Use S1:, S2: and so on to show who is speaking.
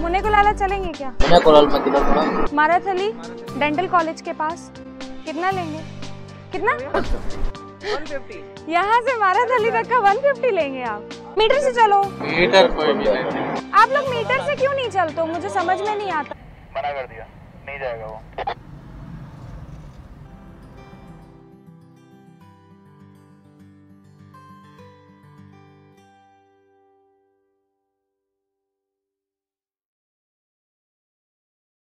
S1: मुने को लाला चलेंगे क्या?
S2: मैं कोलाल में किधर पड़ा
S1: माराथली डेंटल कॉलेज के पास। कितना लेंगे? कितना? यहाँ से माराथली तक का 150 लेंगे आप। मीटर से चलो।
S2: मीटर कोई भी नहीं
S1: आप लोग मीटर से क्यों नहीं चलते मुझे समझ में नहीं आता।
S3: मना कर दिया। नहीं जाएगा वो।